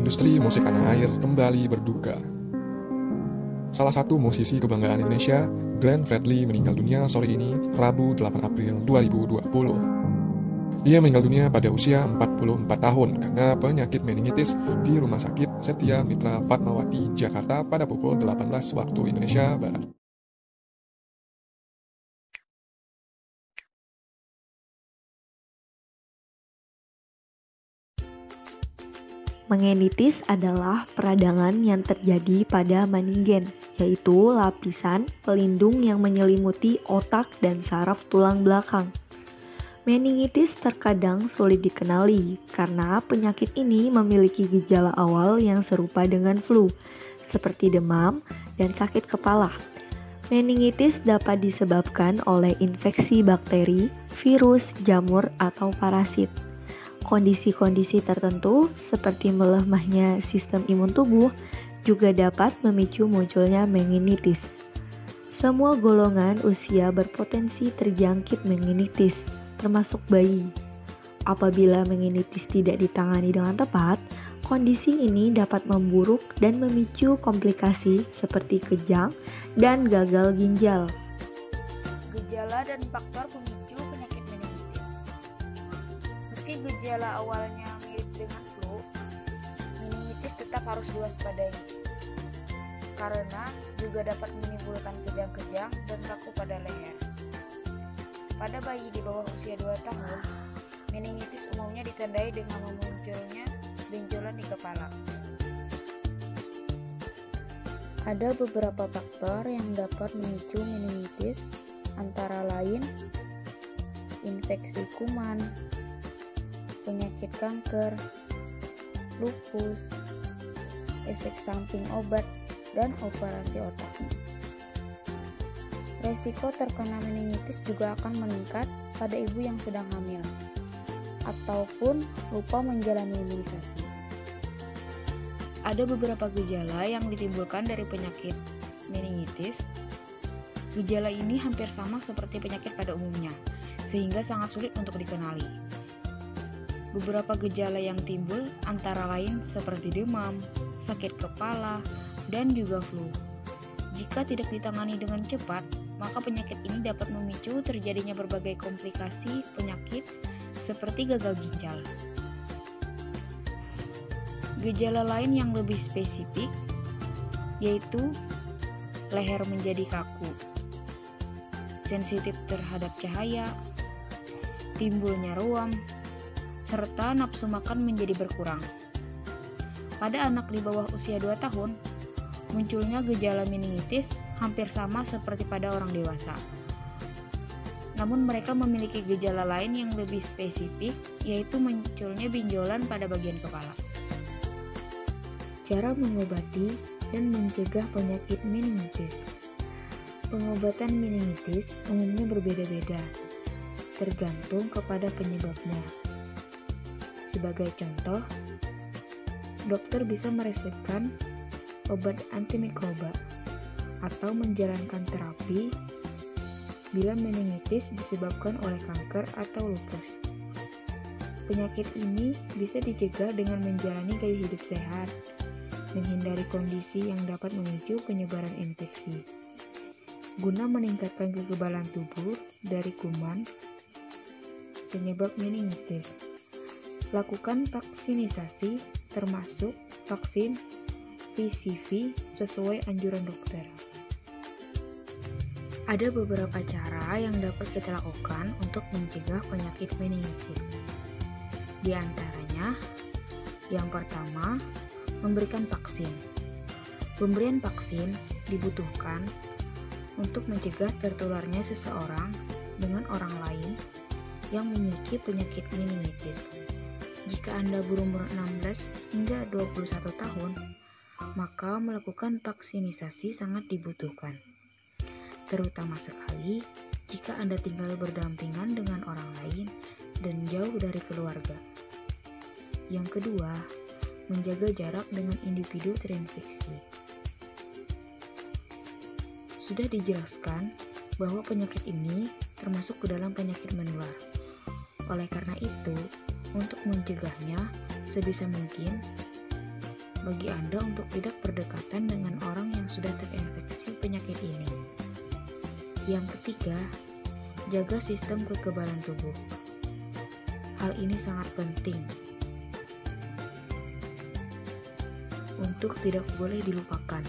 musik tanah air kembali berduka. Salah satu musisi kebanggaan Indonesia, Glenn Fredly meninggal dunia sore ini, Rabu 8 April 2020. Ia meninggal dunia pada usia 44 tahun karena penyakit meningitis di Rumah Sakit Setia Mitra Fatmawati, Jakarta pada pukul 18 waktu Indonesia Barat. Meningitis adalah peradangan yang terjadi pada meningen, yaitu lapisan pelindung yang menyelimuti otak dan saraf tulang belakang. Meningitis terkadang sulit dikenali karena penyakit ini memiliki gejala awal yang serupa dengan flu, seperti demam dan sakit kepala. Meningitis dapat disebabkan oleh infeksi bakteri, virus, jamur, atau parasit. Kondisi-kondisi tertentu seperti melemahnya sistem imun tubuh juga dapat memicu munculnya meningitis. Semua golongan usia berpotensi terjangkit meningitis, termasuk bayi. Apabila meningitis tidak ditangani dengan tepat, kondisi ini dapat memburuk dan memicu komplikasi seperti kejang dan gagal ginjal. Gejala dan faktor Meski gejala awalnya mirip dengan flu, meningitis tetap harus diwaspadai karena juga dapat menimbulkan kejang-kejang dan kaku pada leher. Pada bayi di bawah usia 2 tahun, meningitis umumnya ditandai dengan memunculnya benjolan di kepala. Ada beberapa faktor yang dapat memicu meningitis, antara lain infeksi kuman, penyakit kanker, lupus, efek samping obat, dan operasi otak. Resiko terkena meningitis juga akan meningkat pada ibu yang sedang hamil ataupun lupa menjalani imunisasi. Ada beberapa gejala yang ditimbulkan dari penyakit meningitis. Gejala ini hampir sama seperti penyakit pada umumnya, sehingga sangat sulit untuk dikenali. Beberapa gejala yang timbul antara lain seperti demam, sakit kepala, dan juga flu. Jika tidak ditangani dengan cepat, maka penyakit ini dapat memicu terjadinya berbagai komplikasi penyakit seperti gagal ginjal. Gejala lain yang lebih spesifik yaitu leher menjadi kaku, sensitif terhadap cahaya, timbulnya ruam, serta nafsu makan menjadi berkurang. Pada anak di bawah usia 2 tahun, munculnya gejala meningitis hampir sama seperti pada orang dewasa. Namun mereka memiliki gejala lain yang lebih spesifik, yaitu munculnya benjolan pada bagian kepala. Cara mengobati dan mencegah penyakit meningitis. Pengobatan meningitis umumnya berbeda-beda, tergantung kepada penyebabnya. Sebagai contoh, dokter bisa meresepkan obat antimikroba atau menjalankan terapi bila meningitis disebabkan oleh kanker atau lupus. Penyakit ini bisa dicegah dengan menjalani gaya hidup sehat, menghindari kondisi yang dapat memicu penyebaran infeksi. Guna meningkatkan kekebalan tubuh dari kuman penyebab meningitis. Lakukan vaksinisasi termasuk vaksin PCV sesuai anjuran dokter. Ada beberapa cara yang dapat kita lakukan untuk mencegah penyakit meningitis. Di antaranya, yang pertama, memberikan vaksin. Pemberian vaksin dibutuhkan untuk mencegah tertularnya seseorang dengan orang lain yang memiliki penyakit meningitis. Jika Anda berumur 16 hingga 21 tahun, maka melakukan vaksinasi sangat dibutuhkan. Terutama sekali jika Anda tinggal berdampingan dengan orang lain dan jauh dari keluarga. Yang kedua, menjaga jarak dengan individu terinfeksi. Sudah dijelaskan bahwa penyakit ini termasuk ke dalam penyakit menular. Oleh karena itu, untuk mencegahnya, sebisa mungkin bagi Anda untuk tidak berdekatan dengan orang yang sudah terinfeksi penyakit ini. Yang ketiga, jaga sistem kekebalan tubuh. Hal ini sangat penting untuk tidak boleh dilupakan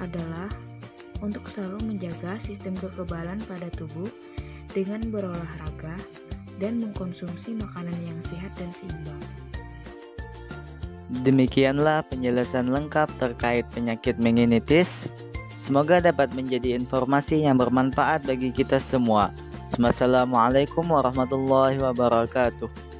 adalah untuk selalu menjaga sistem kekebalan pada tubuh dengan berolahraga dan mengkonsumsi makanan yang sehat dan seimbang. Demikianlah penjelasan lengkap terkait penyakit meningitis. Semoga dapat menjadi informasi yang bermanfaat bagi kita semua. Wassalamualaikum warahmatullahi wabarakatuh.